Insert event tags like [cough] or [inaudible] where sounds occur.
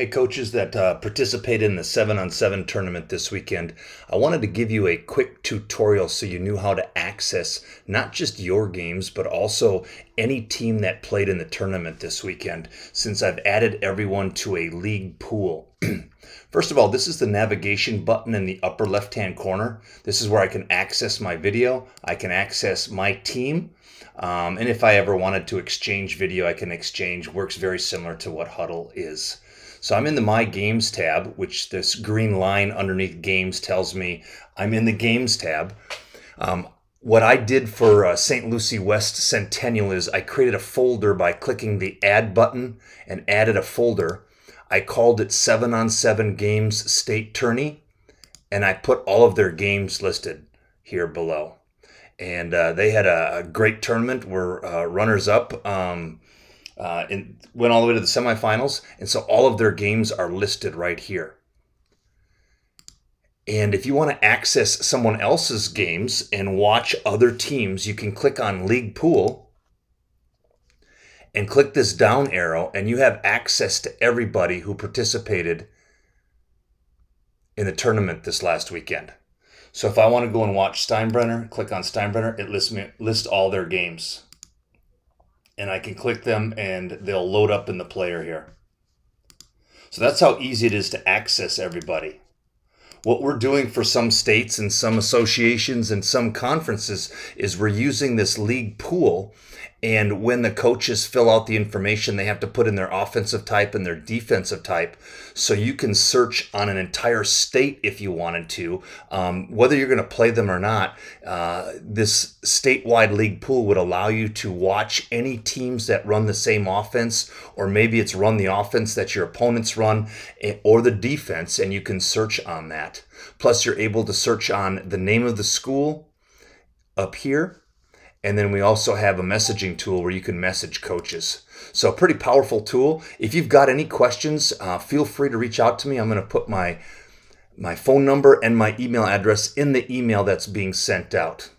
Hey, coaches that uh, participated in the 7 on 7 tournament this weekend, I wanted to give you a quick tutorial so you knew how to access not just your games, but also any team that played in the tournament this weekend, since I've added everyone to a league pool. [clears throat] First of all, this is the navigation button in the upper left hand corner. This is where I can access my video, I can access my team. Um, and if I ever wanted to exchange video, I can exchange. Works very similar to what Hudl is. So I'm in the My Games tab, which this green line underneath Games tells me I'm in the Games tab. Um, what I did for uh, St. Lucie West Centennial is I created a folder by clicking the Add button and added a folder. I called it 7 on 7 Games State Tourney, and I put all of their games listed here below. And uh, they had a, a, great tournament. We're uh, runners up. Um, uh, and went all the way to the semifinals. And so all of their games are listed right here. And if you want to access someone else's games and watch other teams, you can click on League Pool and click this down arrow, and you have access to everybody who participated in the tournament this last weekend. So if I want to go and watch Steinbrenner, click on Steinbrenner, it lists me lists all their games and I can click them and they'll load up in the player here. So that's how easy it is to access everybody. What we're doing for some states and some associations and some conferences is we're using this league pool and when the coaches fill out the information, they have to put in their offensive type and their defensive type. So you can search on an entire state if you wanted to. Um, whether you're going to play them or not, uh, this statewide league pool would allow you to watch any teams that run the same offense, or maybe it's run the offense that your opponents run, eh, or the defense, and you can search on that. Plus, you're able to search on the name of the school up here and then we also have a messaging tool where you can message coaches. So, a pretty powerful tool. If you've got any questions, uh, feel free to reach out to me. I'm going to put my my phone number and my email address in the email that's being sent out.